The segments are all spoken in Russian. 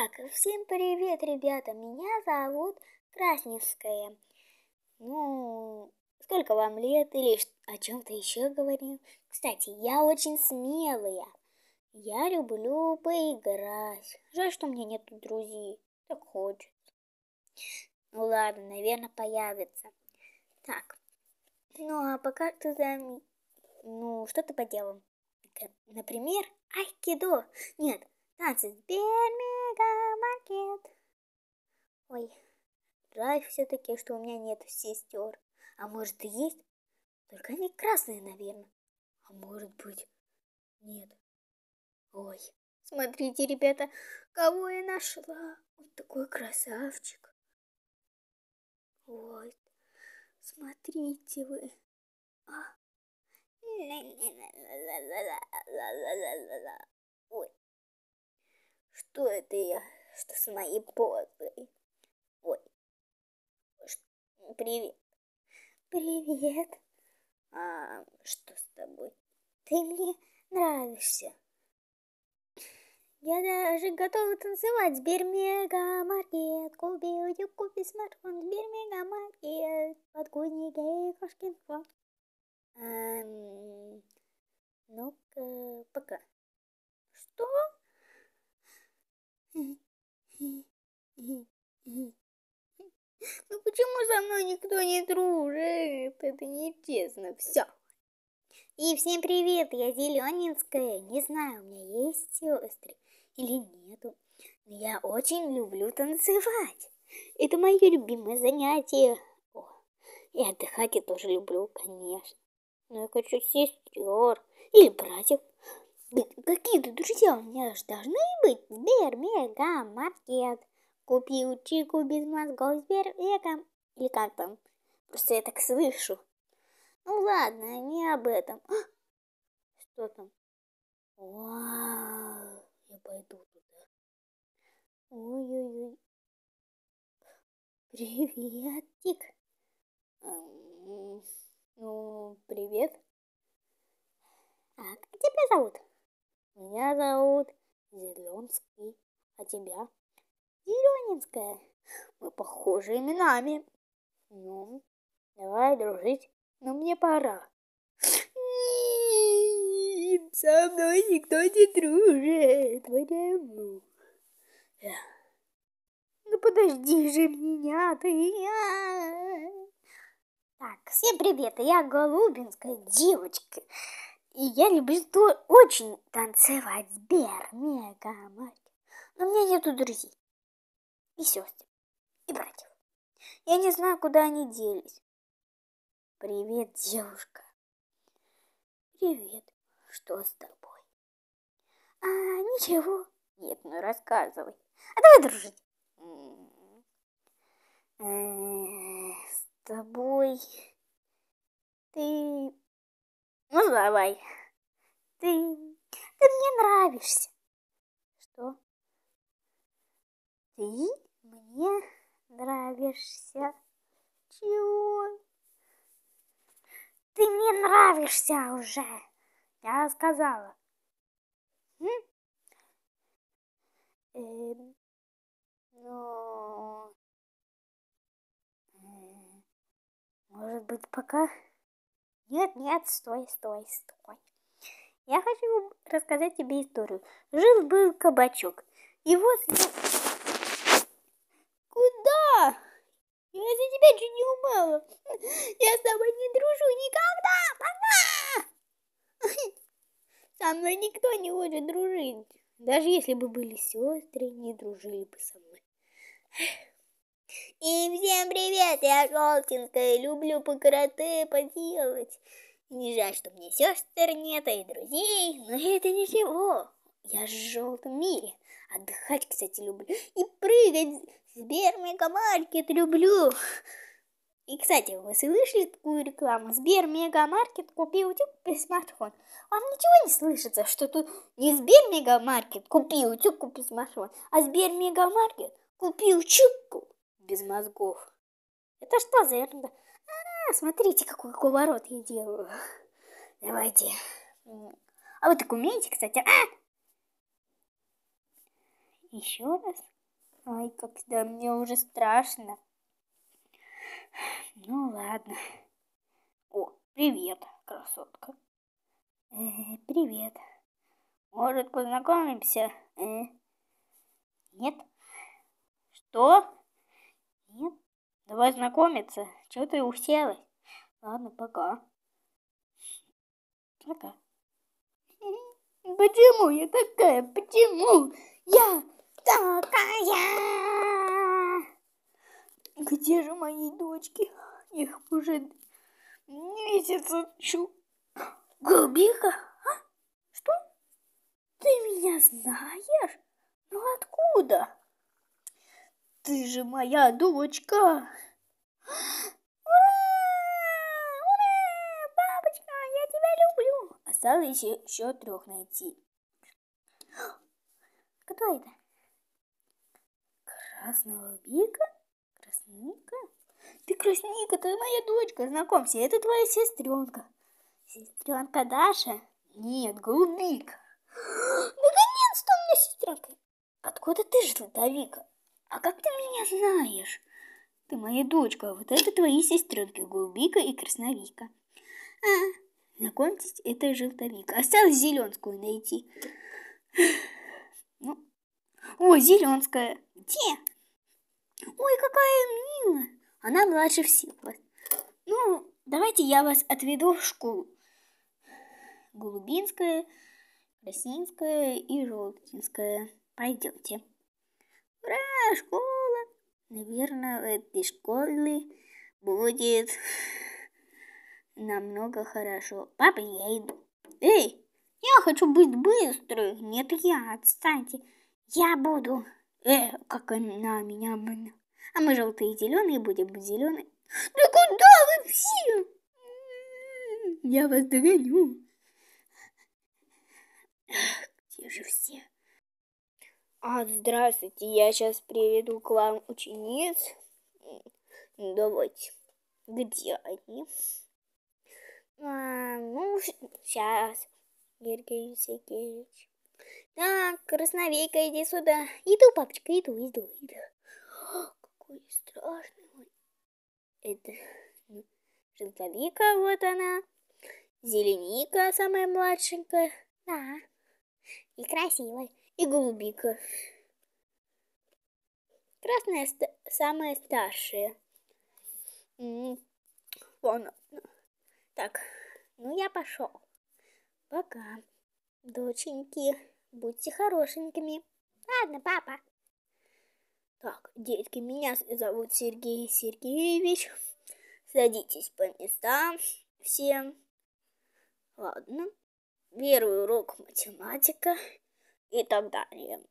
Так, всем привет, ребята. Меня зовут Красневская. Ну, сколько вам лет или о чем-то еще говорим? Кстати, я очень смелая. Я люблю поиграть. Жаль, что у меня нет друзей. Так хочется. Ну ладно, наверное, появится. Так, ну а пока ты за... Ну, что ты поделал? Например, айкидо. Нет, танцы Сбермегамаркет. Ой, жаль все-таки, что у меня нет сестер. А может и есть? Только они красные, наверное. А может быть, нет. Ой, смотрите, ребята, кого я нашла. Вот такой красавчик. Ой, смотрите вы. А. Ой, что это я? Что с моей позой? Ой, привет. Привет. А что с тобой? Ты мне нравишься. Я даже готова танцевать. Сбер Мегамаркет. Купи утюг, купи смартфон. Сбер Мегамаркет. Подгузники и кошкин фон. Эм, Ну-ка, пока. Что? Ну почему со мной никто не дружит? Это нечестно. Все. И всем привет, я Зеленинская. Не знаю, у меня есть сестры или нету. Но я очень люблю танцевать. Это мое любимое занятие. О, и отдыхать я тоже люблю, конечно. Но я хочу сестер или братьев. Какие-то друзья у меня же должны быть. Сбер, мега, маркет. Купил чику без мозгов, Сбер, мега. Или как там? Просто я так слышу. Ну ладно, не об этом. А! Что там? Вау, я пойду туда. Ой-ой-ой. Приветик. Ну, привет. А как тебя зовут? Меня зовут Зеленский. А тебя? Зеленинская. Мы похожи именами. Ну, давай дружить. Но мне пора. Нет, со мной никто не дружит. Потому... Ну подожди же меня, ты. Так, всем привет, я Голубинская девочка. И я люблю очень танцевать Сбер, Мега, Маркет. Но у меня нету друзей. И сестер, и братьев. Я не знаю, куда они делись. Привет, девушка. Привет. Что с тобой? А, ничего. Нет, ну рассказывай. А давай дружить. С тобой ты... Ну, давай. Ты... Ты мне нравишься. Что? Ты мне нравишься. Чего? Ты мне нравишься уже. Я сказала. Эм, ну, может быть, пока? Нет, нет, стой, стой, стой. Я хочу рассказать тебе историю. Жил-был кабачок. И вот... Куда? Я за тебя чуть не умела. Я с тобой не дружу никогда. Пока. Со мной никто не хочет дружить. Даже если бы были сестры, не дружили бы со мной. И всем привет, я Желтенькая, люблю по карате поделать. Не жаль, что мне сестер нет и друзей, но это ничего. Я в желтом мире. Отдыхать, кстати, люблю. И прыгать Сбер Мегамаркет люблю. И, кстати, вы слышали такую рекламу? Сбер Мегамаркет купи утюг и смартфон. Вам ничего не слышится, что тут не Сбер Мегамаркет купи утюг, купи смартфон, а Сбер Мегамаркет купи утюг без мозгов. Это что за ерунда? А, смотрите, какой поворот я делаю. Давайте. А вы так умеете, кстати? А! Еще раз? Ой, когда мне уже страшно. Ну ладно. О, привет, красотка. Э, привет. Может, познакомимся? Э? Нет? Что? Давай знакомиться. Чего ты уселась? Ладно, пока. Пока. Почему я такая? Почему я такая? Где же мои дочки? Их уже месяц ищу. Голубика? А? Что? Ты меня знаешь? Ну откуда? Ты же моя дочка. Ура! Ура! Папочка, я тебя люблю. Осталось еще трех найти. Кто это? Красного бика? Красника? Ты красника, ты моя дочка. Знакомься, это твоя сестренка. Сестренка Даша? Нет, голубика. Наконец-то у меня сестренка. Откуда ты же, Вика? А как ты меня знаешь? Ты моя дочка, вот это твои сестренки, Голубика и Красновика. А, знакомьтесь, это Желтовика. Осталось Зеленскую найти. Ну, о, Зеленская. Где? Ой, какая милая. Она младше всех вас. Ну, давайте я вас отведу в школу. Голубинская, Краснинская и Желтинская. Пойдемте. Ура, школа! Наверное, в этой школе будет намного хорошо. Папа, я иду. Эй, я хочу быть быстрой. Нет, я, отстаньте. Я буду. Э, как она меня... А мы желтые и зеленые будем зеленые. Да куда вы все? Я вас догоню. Где же все? А, здравствуйте, я сейчас приведу к вам учениц. Давайте. Где они? А, ну, сейчас, Георгий Сергеевич. Так, красновейка, иди сюда. Иду, папочка, иду, иду, иду. О, какой страшный. Это желтовика, вот она. Зеленика, самая младшенькая. Да. И красивая и голубика. Красная ст самая старшая. Понятно. Так, ну я пошел. Пока. Доченьки, будьте хорошенькими. Ладно, папа. Так, детки, меня зовут Сергей Сергеевич. Садитесь по местам всем. Ладно. Первый урок математика и так далее.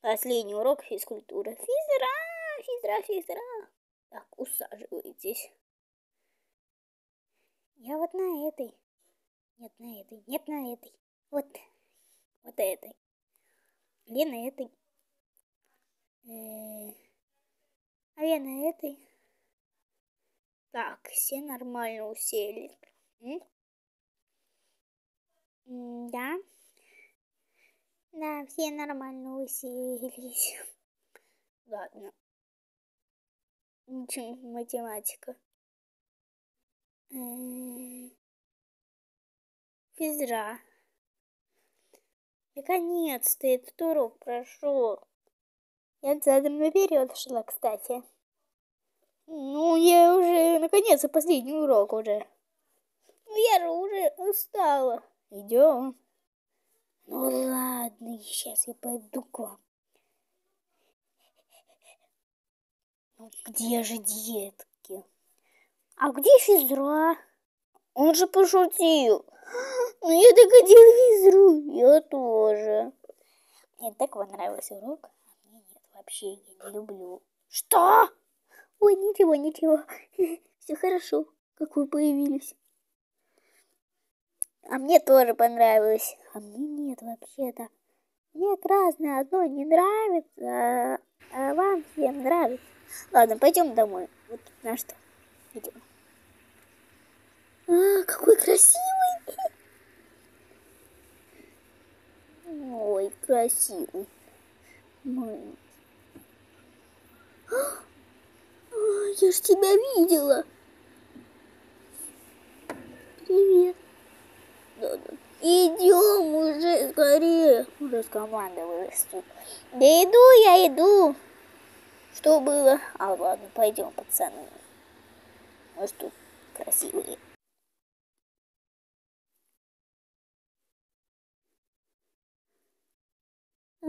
Последний урок физкультуры. Физра, физра, физра. Так, усаживайтесь. Я вот на этой. Нет, на этой. Нет, на этой. Вот. Вот этой. Или на этой. Э а я на этой. Так, все нормально усели. М? Да. Да, все нормально уселись. Ладно. Учим математика. Физра. Наконец-то этот урок прошел. Я задом наперед шла, кстати. Ну, я уже, наконец-то, последний урок уже. Ну, я же уже устала. Идем. Ну ладно, сейчас я пойду к вам. Ну где же детки? А где физра? Он же пошутил. Ну я так хотела физру. Я тоже. Мне так понравился урок. А мне нет, вообще я не люблю. Что? Ой, ничего, ничего. Все хорошо, как вы появились. А мне тоже понравилось. А мне нет вообще-то. Мне красное одно не нравится, а вам всем нравится. Ладно, пойдем домой. Вот на что. Идем. А, какой красивый! Ой, красивый. Мы. Я ж тебя видела. Привет. Идем уже скорее чтобы раскомандовалась тут. Да иду я, иду. Что было? А ладно, пойдем, пацаны. Может тут красивые. А,